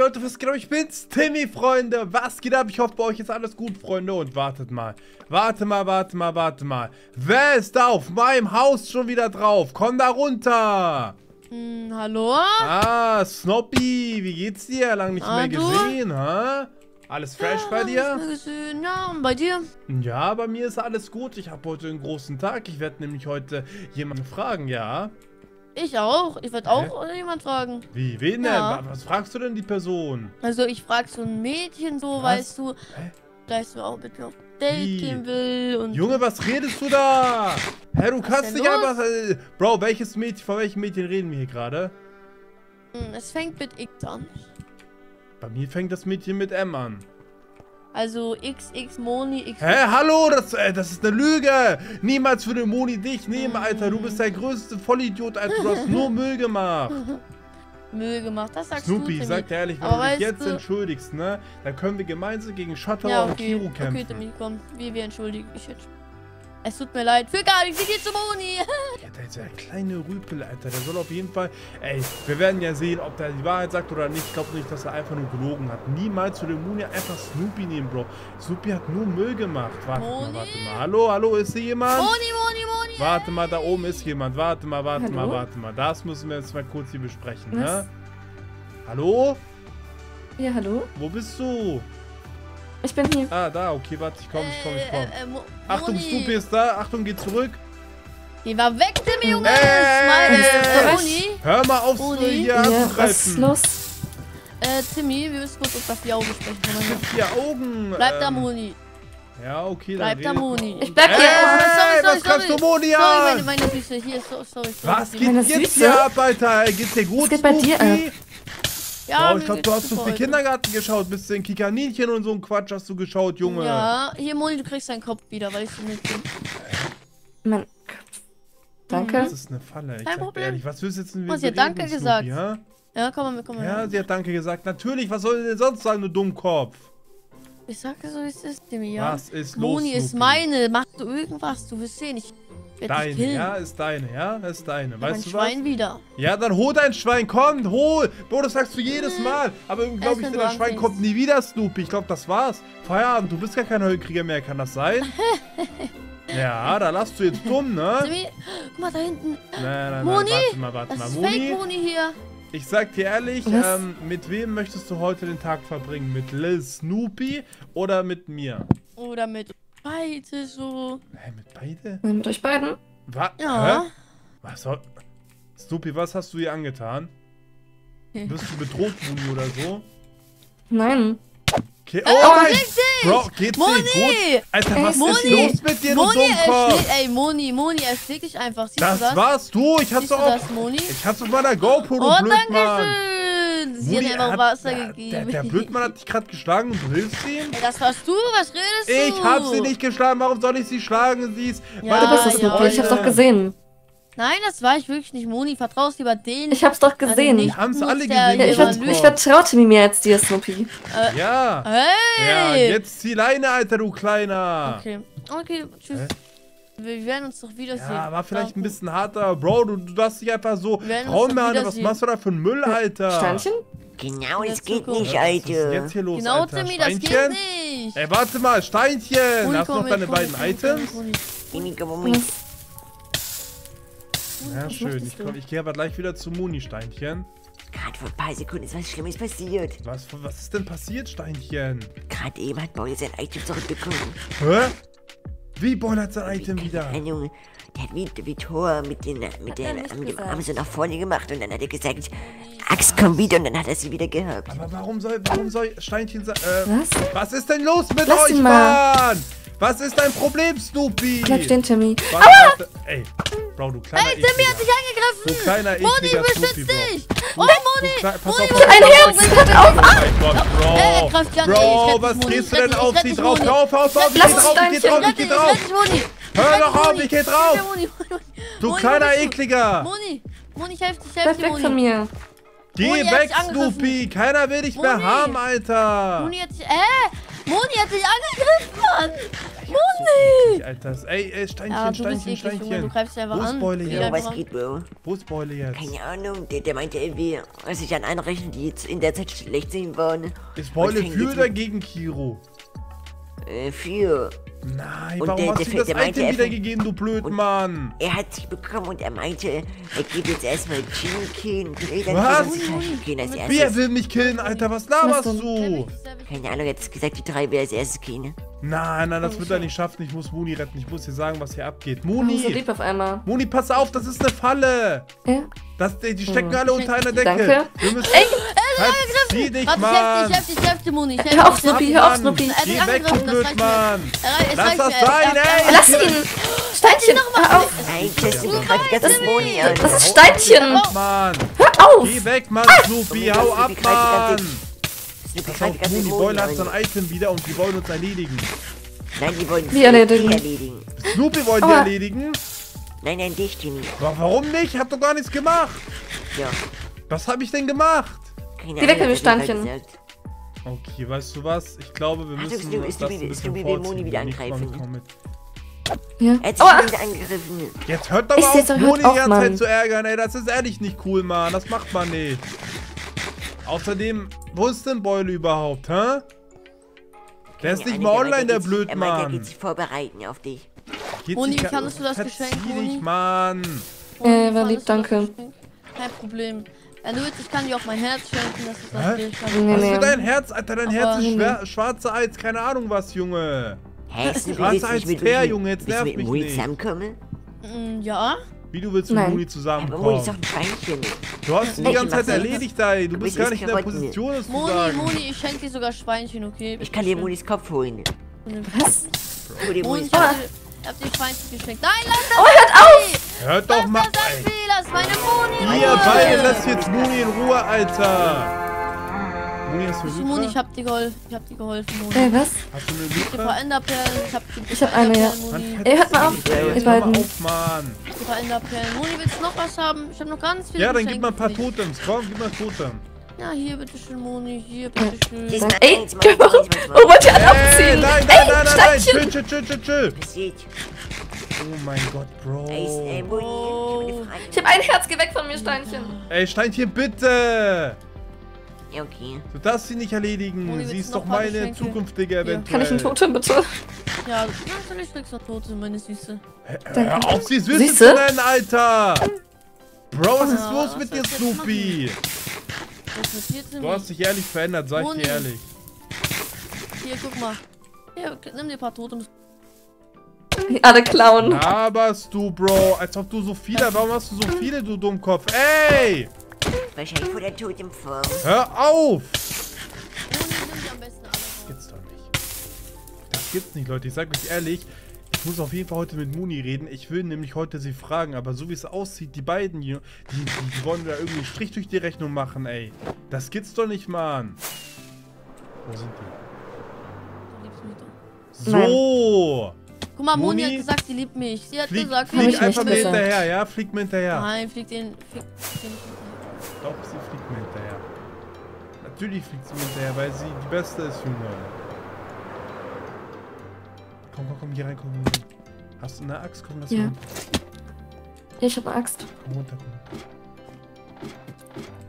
Leute, was geht ab? Ich bin's, Timmy, Freunde. Was geht ab? Ich hoffe, bei euch ist alles gut, Freunde. Und wartet mal. Warte mal, warte mal, warte mal. Wer ist da auf meinem Haus schon wieder drauf? Komm da runter. Hm, hallo? Ah, Snoppy, wie geht's dir? Lang nicht Ah, mehr du? gesehen, ha? Alles fresh bei Hab ich dir? Ja, und bei dir? Ja, bei mir ist alles gut. Ich habe heute einen großen Tag. Ich werde nämlich heute jemanden fragen, ja? Ich auch. Ich werde auch jemand fragen. Wie, wen Ja. denn? Was fragst du denn die Person? Also ich frag so ein Mädchen so, Was? weißt du, Hä? dass du auch mit mir auf Date gehen will und Junge, was redest du da? Hä, du kannst denn nicht einfach... Äh, Bro, welches Mädchen, von welchem Mädchen reden wir hier gerade? Hm, es fängt mit X an. Bei mir fängt das Mädchen mit M an. Also XX Moni X. Hä, hallo, das, äh, das ist eine Lüge. Niemals würde Moni dich nehmen, Alter. Du bist der größte Vollidiot, Alter. Du hast nur Müll gemacht. Müll gemacht. Das sagst Snoopy, du. ich Timmy. sag dir ehrlich, wenn Aber du dich jetzt du- entschuldigst, ne, dann können wir gemeinsam gegen Shutterer Ja, und okay. Kiro Okay, kämpfen. Timmy, komm. Wir, wir entschuldigen dich jetzt. Es tut mir leid. Für gar nichts. Ich geh zu Moni. Ja, der, der kleine Rüpel, Alter, der soll auf jeden Fall. Ey, wir werden ja sehen, ob der die Wahrheit sagt oder nicht. Ich glaube nicht, dass er einfach nur gelogen hat. Niemals würde Mooni einfach Snoopy nehmen, Bro. Snoopy hat nur Müll gemacht. Warte mal, Moni? warte mal. Hallo, hallo, ist hier jemand? Moni, Moni, Moni. Warte mal, da oben ist jemand. Warte mal, warte Hallo? mal, warte mal. Das müssen wir jetzt mal kurz hier besprechen, Was? ne? Hallo? Ja, hallo? Wo bist du? Ich bin hier. Ah, da, okay, warte, ich komm, ich komm, ich komm. Äh, äh, Mo Achtung, Moni. Snoopy ist da. Achtung, geh zurück. Geh mal weg, Timmy, Junge. Ey, Smile, ey, äh, ey. Moni. Hör mal auf, Moni? so hier Ja, was ist los? Äh, Timmy, wir müssen kurz uns auf die Augen sprechen. Vier Augen. Bleib da, ähm, Moni. Ja, okay, dann Bleib da, Moni. Ich bleib Ey, hier. sorry, sorry, was greifst du sorry. Moni Sorry, meine, an? meine Süße. Hier, so, sorry. sorry. Was geht jetzt hier ab, Alter? Geht's dir gut, Was geht bei dir Snoopy? Ja, oh, ich glaube, du hast zu super viel. Kindergarten geschaut. Bist du in Kikaninchen und so ein Quatsch hast du geschaut, Junge. Ja, hier, Moni, du kriegst deinen Kopf wieder, weil ich so mit bin. Mein Danke. Das ist eine Falle. Ich Kein Problem. ehrlich, was willst du jetzt denn Oh, sie hat Danke Snoopy, gesagt. ha? Ja, komm mal, komm mal. Ja, sie hat Danke gesagt. Natürlich, was soll denn sonst sagen, du Dummkopf? Ich sag dir so, wie es ist, ja. Was ist los, Moni ist meine. Mach du irgendwas, du wirst sehen. Ich werd Deine, ja, ist deine, ja, ist deine. mein Weißt du was? Schwein wieder. Ja, dann hol dein Schwein, komm, hol. Bro, das sagst du jedes Mal. Aber irgendwie glaube ich, das Schwein anfängst. kommt nie wieder, Snoopy. Ich glaube, das war's. Feierabend, du bist gar kein Heukrieger mehr, kann das sein? ja, da lass du jetzt dumm, ne? Guck mal da hinten. Nein, nein, nein, Moni, warte mal, warte Das mal. ist Moni, Fake Moni hier. ich sag dir ehrlich, ähm, mit wem möchtest du heute den Tag verbringen? Mit Lil Snoopy oder mit mir? Oder mit beide so. Hä, mit beide? Mit euch beiden? Was? Ja. Hä? Was soll... Snoopy, was hast du ihr angetan? Bist du bedroht, Moni, oder so? Nein. Okay. Oh, mein... richtig! Bro, geht's dir gut? Moni! Alter, Ey, was ist Moni! los mit dir, du Moni, schlägt, ey, Moni, Moni, er schlägt dich einfach. Siehst Das du das? warst du. Ich hab's du doch auf... das, Moni? Ich hab's auf meiner GoPro, du Oh, Blödmann. danke schön. Sie hat einfach Wasser der, gegeben. Der, der Blödmann hat dich gerade geschlagen und du hilfst ihm? Ey, das warst du? Was redest du? Ich hab sie nicht geschlagen. Warum soll ich sie schlagen? Sie ist... Ja, meine Du bist es, beste ja, Snoopy. Ich hab's doch gesehen. Nein, das war ich wirklich nicht, Moni. Vertraust lieber denen. Ich hab's doch Also gesehen. nicht Wir haben's alle gesehen, Ja, ich, vert ich vertraute mir als dir, Snoopy. Ja. Ja, Hey! jetzt zieh Leine, Alter, du Kleiner. Okay, okay, tschüss. Hä? Wir werden uns doch wiedersehen. Ja, war vielleicht ein bisschen harter. Bro, du, du darfst dich einfach so... Mehr an, was machst du da für ein Müll, Alter? Steinchen? Genau, das geht Zukunft. nicht, Was ist Alter. jetzt hier los, Genau, Alter? Timmy, das geht nicht. Ey, warte mal, Steinchen. Moni, Hast du noch deine mit, beiden mit, mit, Items? Komm, Moni. Ja, schön. Ich, komm, ich gehe aber gleich wieder zu Moni, Steinchen. Gerade vor ein paar Sekunden ist was Schlimmes passiert. Was, was ist denn passiert, Steinchen? Gerade eben hat Paul sein Item zurückbekommen. Hä? Wie Boll hat sein Item wieder? Ein Junge, der hat wie, wie Thor mit, den, mit den Arm, dem. Arm so nach vorne gemacht und dann hat er gesagt, Axt komm wieder und dann hat er sie wieder gehabt. Aber warum soll, warum soll Steinchen sagen, äh, Was? was ist denn los mit Lass euch. Mann? Was ist dein Problem, Snoopy? Bleib stehen, Timmy. Warte, warte. Ey, Bro, du kleiner Ey, Timmy hat dich Du angegriffen. kleiner Moni, ekliger Snoopy, beschütz Bro. dich. Oh, Du Moni. Moni, auf, Moni, Ein Herz, hört auf! Oh mein Gott, Bro. Ey, er greift an, Bro, rette was drehst du denn auf rette drauf? Hör auf, hör auf, hör auf, ich Lass geh drauf, ich geh drauf, Ich geh. Hör doch auf, ich geh drauf. Du kleiner Ekliger. Moni, Moni, ich helf dich, ich helf Bleib dir, weg Moni. von mir. Geh Moni weg. Snoopy. Keiner will dich mehr Moni. haben, Alter. Moni hat dich, äh, Moni hat dich angegriffen, Mann. So eklig, Alter. Ey, ey, Steinchen, Ja, Steinchen, eklig, Junge. Du Steinchen. greifst einfach Wo ist an. Einfach was geht, Bro? Wo ist Beule jetzt? Keine Ahnung, der, der meinte irgendwie, dass ich an einer Rechnung, die jetzt in der Zeit schlecht sehen waren. Ist Beule für oder gegen Kiro? Äh, für. Nein, Und warum der- hast der du das der meinte, Item er wiedergegeben, du Blödmann? Er hat sich bekommen und er meinte, er geht jetzt erstmal und will dann Was? killen als Wer erstes. will mich killen, Alter? Was laberst du? Keine Ahnung, er hat gesagt, die drei will als erstes killen. Nein, nein, das wird er nicht schaffen. Ich muss Muni retten. Ich muss dir sagen, was hier abgeht. So Muni! lieb auf einmal? Muni, pass auf, das ist eine Falle! Ja? Das, die die stecken Hm. alle unter einer Decke. Danke. Wir müssen. Ey, halt, zieh dich, Warte, ich helf dir, Mann! ich helf dir, ich helf dir, Moni. Ich helf Hör auf, Snoopy, hör auf, Mann. Snoopy. Geh dich weg, das! Er reicht- es Lass das sein, ey! Lass ihn! Steinchen, hör auf! Nein, Jesse, die ganze Moni an. Das ist Steinchen! Mann! Hör auf! Geh weg, Mann, Snoopy! Hau ab, Mann! Snoopy Pass auf, die Beule hat sein Item wieder und die wollen uns erledigen. Nein, die wollen Wie erledigen? erledigen. Snoopy wollen die erledigen? Nein, nein, dich, Jimmy. Aber warum nicht? Ich hab doch gar nichts gemacht. Ja. Was habe ich denn gemacht? Keine Geh weg Ahnung, mit dem hat er Steinchen. gesagt. Okay, weißt du was? Ich glaube, wir Ach, müssen Snoopy- das Snoopy- ein bisschen Snoopy will Moni wieder angreifen. Ja. Wieder angegriffen. Jetzt hört doch mal auf, doch, hört Moni die ganze. Zeit zu ärgern, ey. Das ist ehrlich nicht cool, Mann. Das macht man nicht. Außerdem, wo ist denn Beule überhaupt, hä? Der ist nicht mal online, der er geht- Er meinte, er Blödmann. geht sich vorbereiten auf dich. Geht Moni, sich- wie fandest du das Geschenk, dich, Moni? Mann. Äh, war lieb, du das danke. Kein Problem. Wenn du willst, ich kann dir auch mein Herz schenken, das ist Hä? natürlich Nee, Was nee. für dein Herz, Alter? Dein Aber- Herz ist schwer, schwarze Eis, keine Ahnung was, Junge. Hä, Snoopy, Schwarze willst du als nicht mit Teer, Moni- Junge, jetzt willst du nerv mit mich Moni nicht. zusammenkommen? Mm, Ja. Wie du willst mit Nein. Moni Aber Moni ist zusammenkommen? doch ein Schweinchen. Du hast die ganze Zeit erledigt, ey. Du bist gar nicht in der. Position, es zu Moni, sagen. Moni, ich schenke dir sogar Schweinchen, okay? Ich kann dir Monis Kopf holen. Was? Moni, Monis ich hab Kopf. dir, ich hab dir Schweinchen geschenkt. Nein, lass das! Oh, hört auf! Hört doch mal. das lass meine Moni in Ihr beide lasst jetzt Moni in Ruhe, Alter. Moni, hast du Ich, eine Moni, ich hab dir geholfen. Ich hab dir geholfen, Moni. Äh, was? Hast du eine Ich hab ein? Enderperlen. Ich hab Ich hab eine, ja. Ey, hört mal auf, ey, ihr jetzt hör mal beiden. auf, Mann. Ein paar Enderperlen. Moni, willst du noch was haben? Ich hab noch ganz viele Ja, dann gib mal ein paar. Totems. Komm, gib mal Totem. Ja, hier, bitteschön, Moni. Hier, bitteschön. Ey, warum wollt ihr alle Ey, abziehen? nein, nein, Ey, nein, nein, nein. Chill, chill, chill, chill, chill. Oh mein Gott, Bro. Ey, ey, Moni, Oh. ich hab Frage. Ich hab ein Herz, geh weg von mir, Steinchen. Ey, Steinchen, bitte. Ja, okay. Du darfst sie nicht erledigen. Moni, sie ist doch meine zukünftige eventuell. Kann ich ein Totem, bitte? Ja, natürlich kriegst du noch Tote, meine Süße. Hör auf, sie süße Süße? zu nennen, Alter. Bro, was ist Ah, los was mit dir, Snoopy? Ist? Du hast dich ehrlich verändert, sag ich dir ehrlich. Hier, guck mal. Hier, nimm dir ein paar Totems. Alle klauen. Laberst du, Bro, als ob du so viele, warum hast du so viele, du Dummkopf? Ey, Wahrscheinlich vor der Totemform. hör auf. Moni, nimm dir am besten alle. Gibt's doch nicht. Das gibt's nicht, Leute. Ich sag euch ehrlich, ich muss auf jeden Fall heute mit Muni reden. Ich will nämlich heute sie fragen, aber so wie es aussieht, die beiden, die, die, die wollen da irgendwie einen Strich durch die Rechnung machen, ey. Das gibt's doch nicht, Mann. Wo sind die? Du liebst mich doch. So. Guck mal, Moni, Moni? hat gesagt, sie liebt mich. Sie hat Flieg, gesagt, flieg ich einfach nicht mir hinterher, ja? Flieg mir hinterher. Nein, flieg den. Flieg, flieg den Doch, sie fliegt mir hinterher. Natürlich fliegt sie mir hinterher, weil sie die Beste ist, Junge. Komm, komm, komm, hier rein, komm, komm. Hast du eine Axt? Komm, lass Ja. mal runter. Ja, ich hab eine Axt. Komm runter, komm.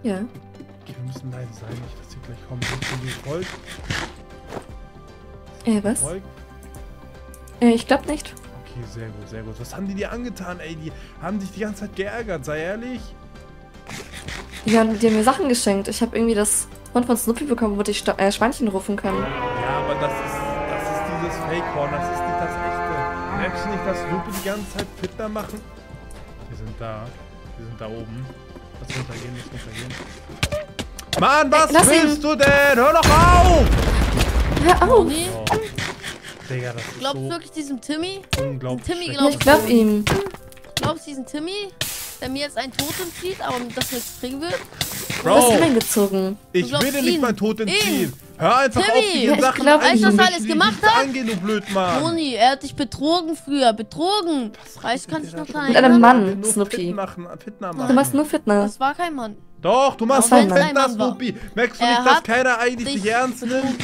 Ja. Okay, wir müssen leise sein, nicht, dass sie gleich kommen. Sind die folgt? Äh, was? Folgt? Äh, ich glaub nicht. Okay, sehr gut, sehr gut. Was haben die dir angetan, ey? Die haben dich die ganze Zeit geärgert, sei ehrlich. Die haben, die haben mir Sachen geschenkt. Ich habe irgendwie das Horn von Snoopy bekommen, wo ich Sta äh, Schweinchen rufen kann. Ja, aber das ist, das ist dieses Fake-Horn, das ist nicht das echte. Merkst du nicht, dass Lupe die ganze Zeit Fitner machen? Wir sind da. Wir sind da oben. Lass runtergehen, lass runtergehen. Mann, was lass willst ihn. du denn? Hör doch auf! Hör auf! Moni, Oh. Digga, das ist glaubst du so wirklich diesem Timmy? unglaublich. Timmy. Ja, ich glaub ihm. Glaubst du diesen Timmy? Der mir jetzt ein Totem zieht, aber das nichts bringen wird? Du bist Bro, reingezogen. ich will dir nicht mein Tod entziehen. Hör einfach Timmy. auf, die Ja, ich Sachen glaub Weißt du, was er anzusprechen, alles gemacht nicht hat? angehen, du Blödmann. Moni, er hat dich betrogen früher. Betrogen. Weißt du, kannst du dich noch dran Mit einem erinnern? Mann. Ich Snoopy. Machen, Fitner machen. Du machst nur Fitness. Das war kein Mann. Doch, du machst nur Fitner. Snoopy. Merkst du Er nicht, dass hat keiner eigentlich dich ernst nimmt?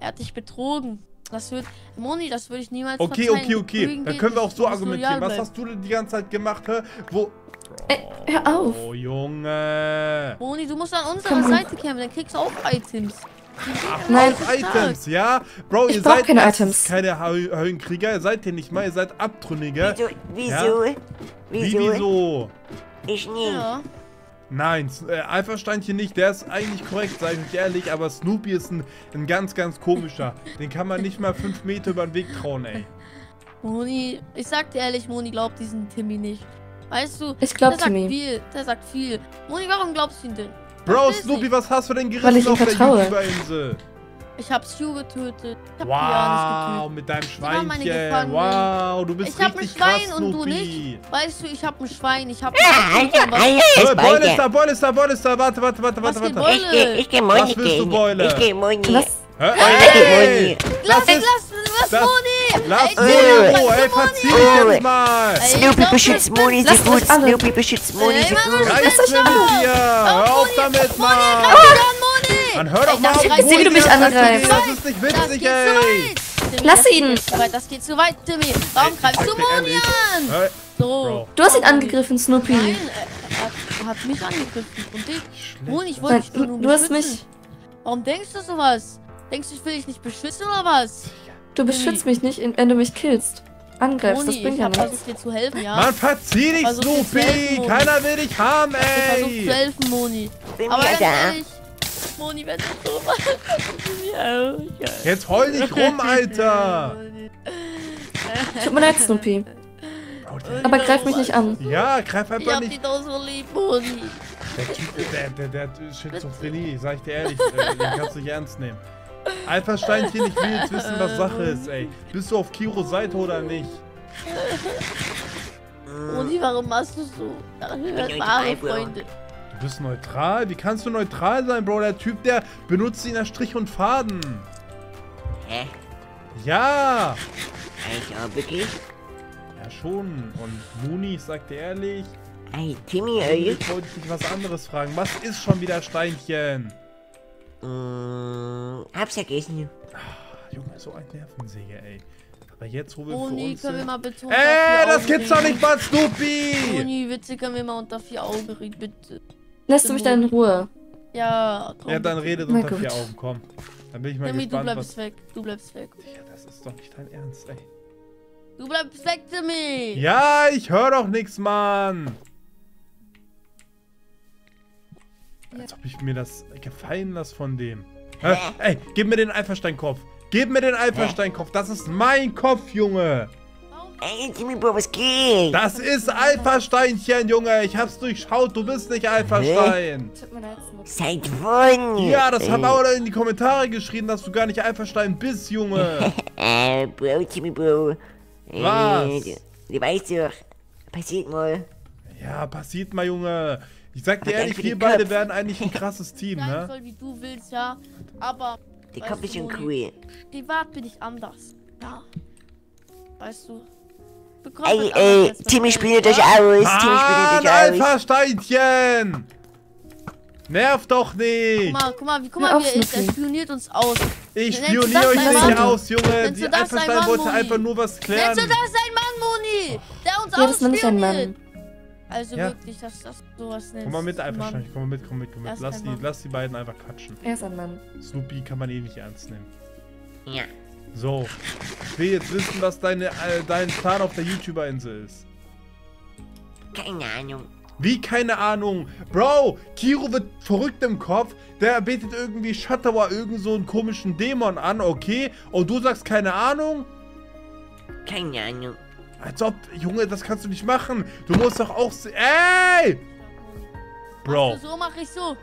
Er hat dich betrogen. Das wird, Moni, das würde ich niemals Okay, verzeihen. okay, okay. Dann können wir auch so argumentieren. Was hast du denn die ganze Zeit gemacht, hä? Wo... Ey, hör auf. Oh, Junge. Moni, du musst an unserer Komm. Seite kämpfen, dann kriegst du auch Items. Nein. Auf Items, ja? Bro, ihr seid keine Items. keine Hö- Höllenkrieger, ihr seid ihr nicht mal, ihr seid Abtrünnige. Wieso? Wieso? Wie Wieso? wieso? Ich nicht. Ja. Nein, äh, Alpha-Steinchen nicht, der ist eigentlich korrekt, sag ich euch ehrlich, aber Snoopy ist ein, ein ganz, ganz komischer. Den kann man nicht mal fünf Meter über den Weg trauen, ey. Moni, ich sag dir ehrlich, Moni glaubt diesen Timmy nicht. Weißt du, Ich glaub der sagt viel, der sagt viel. Moni, warum glaubst du ihn denn? Bro, Snoopy, was hast du denn Weil gerissen ich ihm auf der vertraue. YouTuber-Insel? Ich hab Stu getötet. Ich hab Wow, Pianis mit deinem Schweinchen. Wow, du bist getötet. Ich hab ein richtig Schwein krass, und du Snoopy. nicht. Weißt du, ich hab ein Schwein, ich hab ein Alter, was- Alter, Äh, ist Beule ist da, Beule ist da, Beule ist da. Warte, warte, warte, Was warte, warte. Ich geh, ich geh Moni Was willst du. Beule? Ich geh Moni. Was? Hä? Ey! Ey! Lass, lass, lass das- Moni! Lass Ey, Moni in Ruhe, ey, verzieh dich jetzt mal! Snoopy beschützt Moni Lasst gut. Snoopy beschützt Moni Mann, gut. Reiß mir mit dir! Hör auf damit, Moni! Mann, hör doch mal auf, wie du mich angreifst. Das ist nicht witzig, ey! Lass ihn. Das geht zu weit, Timmy! Warum greifst du Moni an? So. Du hast ihn angegriffen, Snoopy. Nein, er hat, er hat mich angegriffen. Und dich. Moni, ich wollte dich nur du hast mich. Warum denkst du sowas? Denkst du, ich will dich nicht beschützen oder was? Du beschützt mich nicht, wenn du mich killst. Angreifst, das bringt ich ja hab nichts. versucht dir zu helfen, ja? Mann, verzieh dich, Versuch Snoopy! Moni. Keiner will dich haben, ich versuche zu ey! helfen, Moni. Bin Aber ganz ehrlich, Moni, wenn du so machst. Jetzt heul nicht rum, Alter! Tut mir leid, Snoopy. Der- Aber greif mich nicht an. Ja, greif Ich einfach hab nicht. dich doch so lieb, Moni. Der Typ, der, der, der hat Schizophrenie, sag ich dir ehrlich, äh, den kannst du nicht ernst nehmen. Alpha Steinchen, ich will jetzt wissen, was Sache ist, ey. Bist du auf Kiros Seite oder nicht? Moni, warum machst du so? Wahre. Freunde. Du bist neutral? Wie kannst du neutral sein, Bro? Der Typ, der benutzt ihn als Strich und Faden. Hä? Ja! Ich auch wirklich? Ja, schon. Und Muni, ich sag dir ehrlich, Ey, Timmy, ey. ich wollte dich was anderes fragen. Was ist schon wieder Steinchen? Mm, hab's vergessen. Ach, Junge, so ein Nervensäge, ey. Aber jetzt, wo wir für Moni, uns können wir mal bitte unter Ey, vier das Augen gibt's doch nicht mal, Snoopy! Moni, bitte können wir mal unter vier Augen reden, bitte. Lässt du mich dann in Ruhe? Ja, komm. Ja, dann redet Na unter gut. vier Augen, komm. Dann bin ich mal Timmy, du gespannt, bleibst was... weg. Du bleibst weg. Ja, das ist doch nicht dein Ernst, ey. Du bleibst weg, Timmy. Ja, ich höre doch nichts, Mann. Als ob ich mir das gefallen lasse von dem. Hä? Ey, gib mir den Alpha-Steinkopf. Gib mir den Alpha-Steinkopf. Das ist mein Kopf, Junge. Ey, Timmy, Bro, was geht? Das ist Alpha-Steinchen, Junge. Ich hab's durchschaut. Du bist nicht Alpha-Stein. Seit wann? Ja, das haben auch in die Kommentare geschrieben, dass du gar nicht Alpha-Stein bist, Junge. Äh, Bro, Timmy, Bro. Was? Du, du weißt doch. Passiert mal. Ja, passiert mal, Junge. Ich sag dir ehrlich, wir beide werden eigentlich ein krasses Team, ne? soll, wie du willst, ja. Aber Weißt Kopf ist cool. privat bin ich anders. Ja. Weißt du. Ey, ey, Timmy spielt euch aus. Timmy spielt euch aus. Alpha-Steinchen! Nerv doch Guck nicht! mal, guck mal, wie, guck mal, wie er ist. Er spioniert uns aus. Ich spioniere euch nicht Mann? aus, Junge! Nennst Die Alpha-Stein Mann, wollte Moni? einfach nur was klären. Nennst du das ein Mann, Moni? Der uns Ja, ausspioniert. Mann. Also Ja. wirklich, dass das sowas nennst. Komm mal mit, Mann. Alpha-Stein. Komm mal mit, komm mit, komm mit. Lass die, Mann. lass die beiden einfach quatschen. Er ist ein Mann. Snoopy kann man eh nicht ernst nehmen. Ja. So. Ich will jetzt wissen, was deine, äh, dein Plan auf der YouTuber-Insel ist. Keine Ahnung. Wie? Keine Ahnung. Bro, Kiro wird verrückt im Kopf. Der betet irgendwie Shatawa irgend so einen komischen Dämon an, okay? Und du sagst keine Ahnung? Keine Ahnung. Als ob, Junge, das kannst du nicht machen. Du musst doch auch. Ey! Bro. So mach ich so.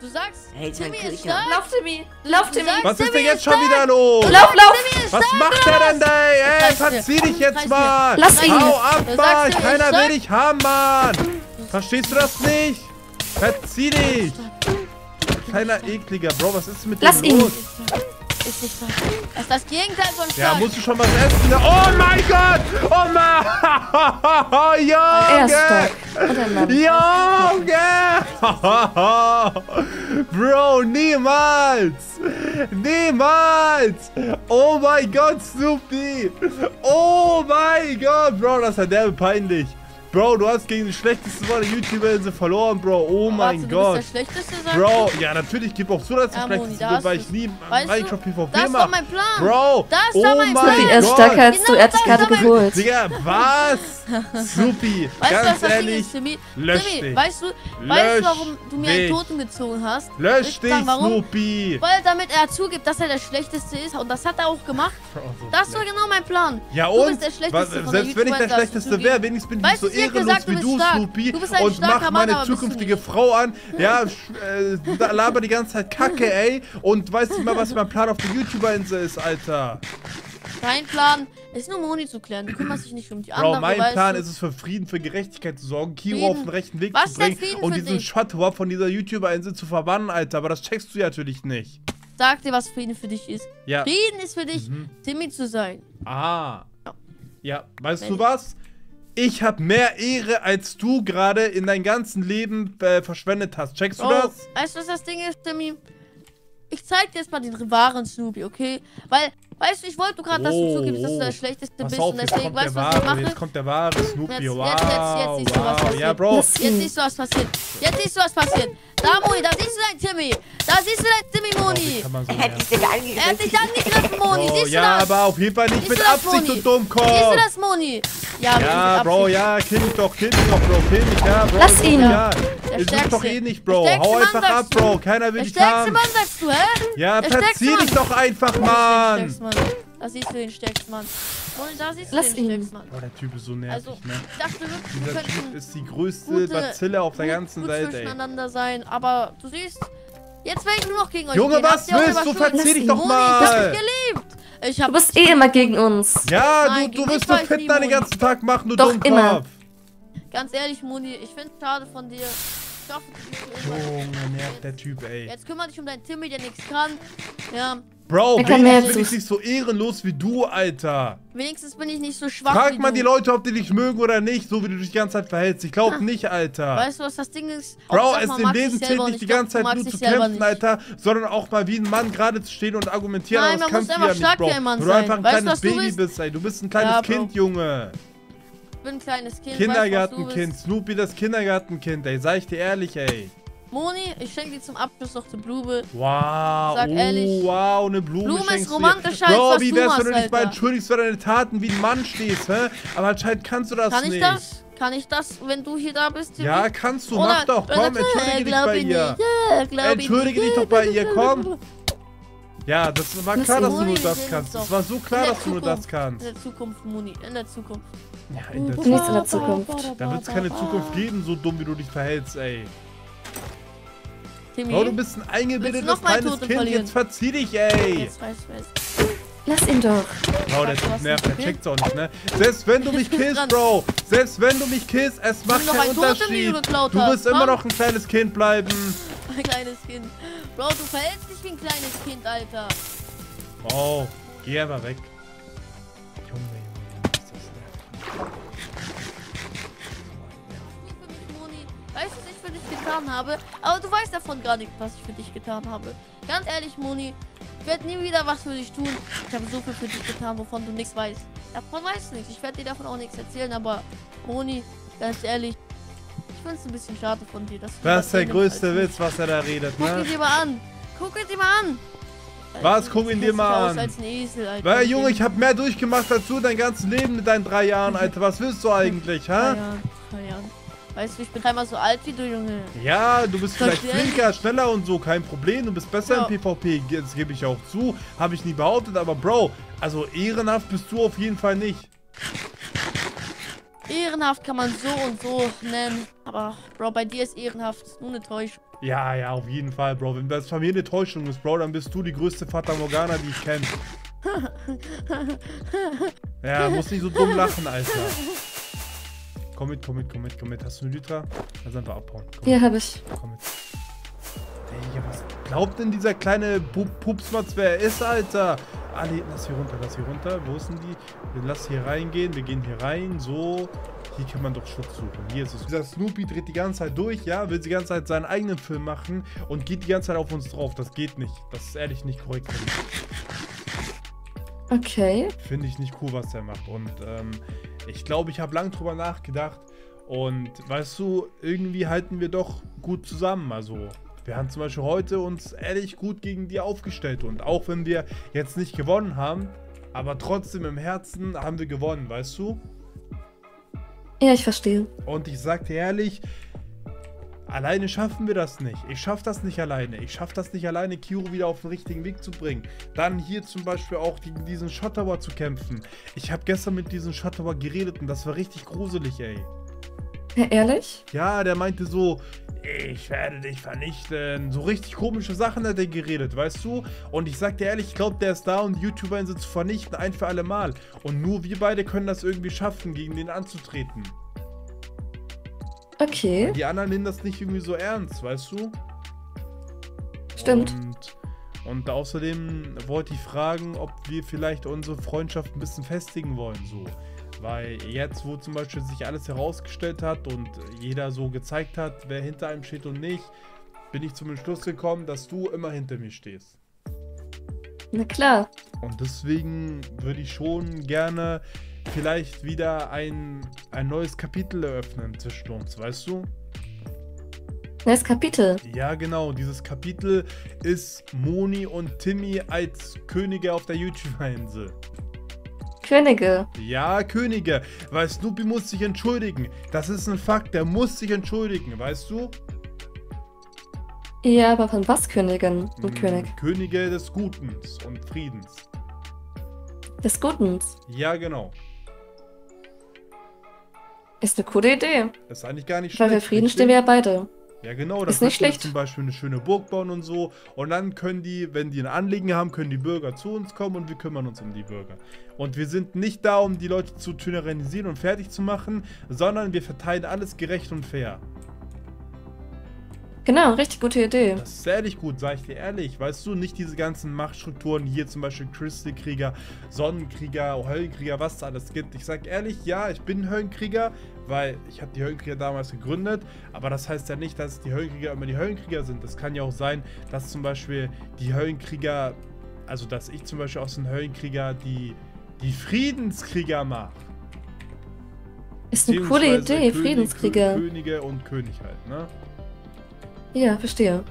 Du sagst, mal Timmy ist stark. Lauf, Timmy! Lauf, Timmy! Was ist denn jetzt schon wieder los? Lauf, lauf! Timmy ist Was macht der denn da? Ey, dir. verzieh dich jetzt dir. mal. Lass ihn. Hau ab, Mann. Keiner will dich haben, Mann. Verstehst du das nicht? Verzieh dich. Kleiner ekliger. Bro, was ist mit Lass dem ihn. Ist nicht stark. Das ist das Gegenteil von Ja, stark. musst du schon was essen? Oh mein Gott! Oh mein! Stark. Junge! Junge! Bro, niemals! Niemals! Oh mein Gott, Snoopy! Oh mein Gott, Bro, das ist ja derbe peinlich. Bro, du hast gegen die schlechteste Mal der YouTuber-Insel verloren, Bro. Oh mein Warte, Gott. Du bist der Schlechteste, sagst Bro, du? ja, natürlich, gib auch zu, dass ich Ja, ja, Moni, schlechteste da bin, weil ich nie du, Minecraft PvP Das ist mache. doch mein Plan. Bro, Das ist oh doch mein Plan. Er ist Gott. stärker als du. Genau Er hat dich das gerade ist geholt. Digga, was? Supi, Weißt du, was ganz das Ding ehrlich, ist, Timmy? lösch Timmy, dich. weißt du, weißt du, warum du mir einen. Toten gezogen hast? lösch Ich dich? Snoopy. Weil damit er zugibt, dass er der Schlechteste ist. Und das hat er auch gemacht. Bro, so Das war genau mein Plan. ja du und? bist der Schlechteste von selbst wenn ich der YouTuber, das Schlechteste wäre, wenigstens bin ich so du, ehrenlos gesagt, du wie du, stark. Snoopy. Du bist ein und mach meine du zukünftige. Frau an. Ja, äh, laber die ganze Zeit Kacke, ey. Und weißt nicht mal, was mein Plan auf der YouTuber-Insel ist, Alter. Dein Plan ist nur Moni zu klären. Du kümmerst dich nicht um die Bro, anderen. mein weißt Plan du? ist es, für Frieden, für Gerechtigkeit zu sorgen, Kiro auf den rechten Weg Was zu bringen Frieden und diesen dich? Shotwap von dieser YouTuber-Insel zu verbannen, Alter. Aber das checkst du ja natürlich nicht. Sag dir, was Frieden für dich ist. Ja. Frieden ist für dich, Mhm. Timmy zu sein. Ah. Ja, weißt Wenn du was? Ich habe mehr Ehre, als du gerade in dein ganzen Leben äh, verschwendet hast. Checkst du Oh, das? weißt du, was das Ding ist, Timmy? Ich zeig dir jetzt mal den wahren Snoopy, okay? Weil, weißt du, ich wollte gerade, dass du zugibst, dass du der Schlechteste Pass bist. auf, und jetzt deswegen, weißt du, was ich wahre, mache? jetzt kommt der wahre Snoopy. Jetzt- jetzt- wow, jetzt- jetzt siehst du, was passiert. Ja, Bro. Jetzt siehst du, was passiert. Jetzt siehst du, was passiert. Da, Moni, da siehst du dein Timmy. Da siehst du dein Timmy, Wie Moni. so Er hat dich sogar Er hat angegriffen. dich angegriffen, Moni. Oh, siehst du ja, aber auf jeden Fall nicht Siehst mit du das, Absicht, du Moni? Dummkopf. Siehst du das, Moni? Ja, Ja, Bro, Absicht. ja, kill mich doch, kill mich doch, Bro, kill mich, ja, Bro. Lass ihn. Der Ihr sucht doch Stärkste. eh nicht, Der Bro. stärkste Hau Mann, einfach ab, sagst du. Bro. Keiner will Der dich stärkste haben. Mann, sagst du, hä? Ja, Der stärkste verzieh dich Mann. doch einfach, Mann. Mann. Da siehst du den stärksten Mann. Moni, da siehst du Lass den ihn. stärksten Mann. Boah, der Typ ist so nervig, Also, ne? ich dachte wirklich, Dieser könnten Typ ist die größte gute- Bazille auf der ganzen gut Welt, ey. zwischeneinander sein, aber du siehst, jetzt werde ich nur noch gegen euch Junge, gehen. was willst du? Verzieh dich doch Moni, ich hab mal. dich geliebt. Ich Du hab bist eh immer gegen uns. Ja, Nein, du, du wirst nie, Fitner den ganzen Tag machen, du Doch, Dummkopf. immer. ganz ehrlich, Moni, ich finde es schade von dir. Du Junge, nervt der Typ, ey. Jetzt kümmere dich um deinen Timmy, der nichts kann. Ja, Bro, wenigstens bin ich nicht so ehrenlos wie du, Alter. wenigstens bin ich nicht so schwach Frag wie mal du. die Leute, ob die dich mögen oder nicht, so wie du dich die ganze Zeit verhältst. Ich glaub nicht, Alter. Weißt du, was das Ding ist? Bro, es im Leben zählt nicht die ganze Zeit nur zu kämpfen, nicht. Alter, sondern auch mal wie ein Mann gerade zu stehen und argumentieren. Nein, man muss einfach ja nicht, stark wie ein Mann Weil du sein. einfach ein Weißt du, kleines Baby bist? bist, ey. Du bist ein kleines Ja. Kind, Junge. Ich bin ein kleines Kind. Kindergartenkind. Snoopy das Kindergartenkind, ey. Sag ich dir ehrlich, ey. Moni, ich schenke dir zum Abschluss noch die Blume. Wow. Sag oh, ehrlich. wow, eine Blume, Blume ist romantischer dir. als Bro, was wie du wär's, wenn du dich mal entschuldigst für deine Taten wie ein Mann stehst, hä? Aber anscheinend kannst du das Kann ich nicht. das? Kann ich das, wenn du hier da bist? Ja, kannst du. Oder- Mach doch. Komm, entschuldige äh, dich bei ich ihr. nicht. Ja, ich Entschuldige dich doch bei ihr, komm. Ja, das war klar, dass du nur das kannst. Es war so klar, dass du nur das kannst. In der Zukunft, Moni, in der Zukunft. Ja, in der Nichts Zukunft. in der Zukunft. Da wird es keine Zukunft geben, so dumm wie du dich verhältst, ey. Timmy, Bro, du bist ein eingebildetes noch mal kleines Tote Kind, verlieren? jetzt verzieh dich, ey. jetzt weiß es. Lass ihn doch. Bro, der Typ nervt, der checkt's auch nicht, ne? Selbst wenn du mich killst. Bro, selbst wenn du mich killst, es macht keinen Unterschied. du wirst immer noch ein kleines Kind bleiben. Ein kleines Kind. Bro, du verhältst dich wie ein kleines Kind, Alter. Oh, geh einfach weg. Junge, Junge, ist das nervig. Gut für mich, Moni. Weißt du, getan habe? Aber du weißt davon gar nicht, was ich für dich getan habe. Ganz ehrlich, Moni, ich werde nie wieder was für dich tun. Ich habe so viel für dich getan, wovon du nichts weißt. Davon weißt du nichts. Ich werde dir davon auch nichts erzählen, aber Moni, ganz ehrlich, ich finde es ein bisschen schade von dir. Dass Das ist der größte. Witz, was er da redet, Guck ihn ne? dir mal an. Guck ihn dir mal an. Was? Guck ihn dir mal an. Als Esel. Weil, Junge, ich hab mehr durchgemacht als du dein ganzes Leben mit deinen drei Jahren, Alter. Was willst du eigentlich, Drei Weißt du, ich bin dreimal so alt wie du, Junge. Ja, du bist vielleicht flinker, schneller und so, kein Problem. Du bist besser Ja. im PvP, das gebe ich auch zu. Habe ich nie behauptet, aber Bro, also ehrenhaft bist du auf jeden Fall nicht. Ehrenhaft kann man so und so nennen. Aber, Bro, bei dir ist ehrenhaft nur eine Täuschung. Ja, ja, auf jeden Fall, Bro. Wenn das mir eine Täuschung ist, Bro, dann bist du die größte Fata Morgana, die ich kenne. Ja, muss nicht so dumm lachen, Alter. Komm mit, komm mit, komm mit, komm mit. Hast du eine Lytra? Lass einfach abhauen. Komm, Hier habe ich. komm mit. Digga, was glaubt denn dieser kleine Pu Pupsmatz, wer er ist, Alter? Ali, lass hier runter, lass hier runter. Wo ist denn die? Lassen hier reingehen. Wir gehen hier rein. So. Hier kann man doch Schutz suchen. Hier ist es. Dieser Snoopy dreht die ganze Zeit durch, ja, will die ganze Zeit seinen eigenen Film machen und geht die ganze Zeit auf uns drauf. Das geht nicht. Das ist ehrlich nicht korrekt. Okay. Finde ich nicht cool, was er macht. Und ähm, ich glaube, ich habe lang drüber nachgedacht. Und weißt du, irgendwie halten wir doch gut zusammen. Also, wir haben zum Beispiel heute uns ehrlich gut gegen die aufgestellt. Und auch wenn wir jetzt nicht gewonnen haben, aber trotzdem im Herzen haben wir gewonnen, weißt du? Ja, ich verstehe. Und ich sag dir ehrlich, alleine schaffen wir das nicht. Ich schaff das nicht alleine. Ich schaff das nicht alleine, Kiro wieder auf den richtigen Weg zu bringen. Dann hier zum Beispiel auch gegen diesen Schotterer zu kämpfen. Ich habe gestern mit diesem Schotterer geredet und das war richtig gruselig, ey. Ja, ehrlich? Ja, der meinte so, ich werde dich vernichten. So richtig komische Sachen hat er geredet, weißt du? Und ich sag dir ehrlich, ich glaube, der ist da, um YouTuber zu vernichten, ein für alle Mal. Und nur wir beide können das irgendwie schaffen, gegen den anzutreten. Okay. Die anderen nehmen das nicht irgendwie so ernst, weißt du? Stimmt. Und, und außerdem wollte ich fragen, ob wir vielleicht unsere Freundschaft ein bisschen festigen wollen, so. Weil jetzt, wo zum Beispiel sich alles herausgestellt hat und jeder so gezeigt hat, wer hinter einem steht und nicht, bin ich zum Entschluss gekommen, dass du immer hinter mir stehst. Na klar. Und deswegen würde ich schon gerne vielleicht wieder ein, ein neues Kapitel eröffnen zwischen uns, weißt du? Neues Kapitel. Ja, genau. Dieses Kapitel ist Moni und Timmy als Könige auf der YouTuber-Insel. Könige. Ja, Könige, weil Snoopy muss sich entschuldigen. Das ist ein Fakt, der muss sich entschuldigen, weißt du? Ja, aber von was Königin und Hm, König? Könige des Gutens und Friedens. Des Gutens. Ja, genau. Ist eine coole Idee. Das ist eigentlich gar nicht Weil schlecht. für Frieden stehen wir ja beide. Ja, genau. Das Ist nicht schlecht. zum Beispiel eine schöne Burg bauen und so. Und dann können die, wenn die ein Anliegen haben, können die Bürger zu uns kommen und wir kümmern uns um die Bürger. Und wir sind nicht da, um die Leute zu tyrannisieren und fertig zu machen, sondern wir verteilen alles gerecht und fair. Genau, richtig gute Idee. Das ist ehrlich gut, sag ich dir ehrlich. Weißt du, nicht diese ganzen Machtstrukturen, hier zum Beispiel Crystal-Krieger, Sonnenkrieger, Höllenkrieger, was es alles gibt. Ich sag ehrlich, ja, ich bin Höllenkrieger, weil ich habe die Höllenkrieger damals gegründet. Aber das heißt ja nicht, dass die Höllenkrieger immer die Höllenkrieger sind. Das kann ja auch sein, dass zum Beispiel die Höllenkrieger, also dass ich zum Beispiel aus den Höllenkrieger die, die Friedenskrieger mache. Ist eine coole Idee, Friedenskrieger. Könige und König halt, ne? Ja, verstehe.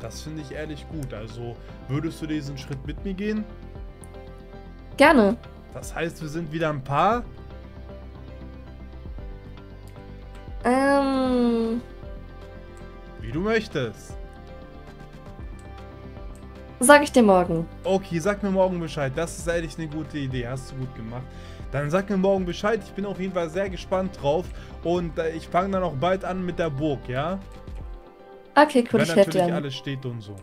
Das finde ich ehrlich gut. Also würdest du diesen Schritt mit mir gehen? Gerne. Das heißt, wir sind wieder ein Paar. Ähm, Wie du möchtest. sag ich dir morgen. Okay, sag mir morgen Bescheid. Das ist ehrlich eine gute Idee. Hast du gut gemacht. Dann sag mir morgen Bescheid. Ich bin auf jeden Fall sehr gespannt drauf. Und äh, ich fange dann auch bald an mit der Burg, ja? Okay, cool, Wenn ich natürlich dir. alles steht und so.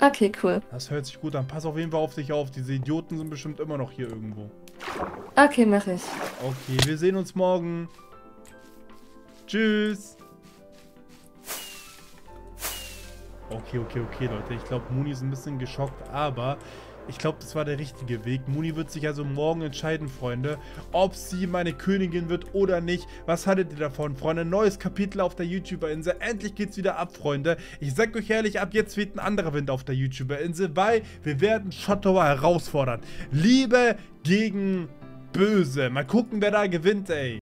Okay, cool. Das hört sich gut an. Pass auf jeden Fall auf dich auf. Diese Idioten sind bestimmt immer noch hier irgendwo. Okay, mach ich. Okay, wir sehen uns morgen. Tschüss. Okay, okay, okay, Leute. Ich glaube, Muni ist ein bisschen geschockt, aber ich glaube, das war der richtige Weg. Muni wird sich also morgen entscheiden, Freunde, ob sie meine Königin wird oder nicht. Was haltet ihr davon, Freunde? Neues Kapitel auf der YouTuber-Insel. Endlich geht's wieder ab, Freunde. Ich sag euch ehrlich, ab jetzt weht ein anderer Wind auf der YouTuber-Insel, weil wir werden Schottower herausfordern. Liebe gegen Böse. Mal gucken, wer da gewinnt, ey.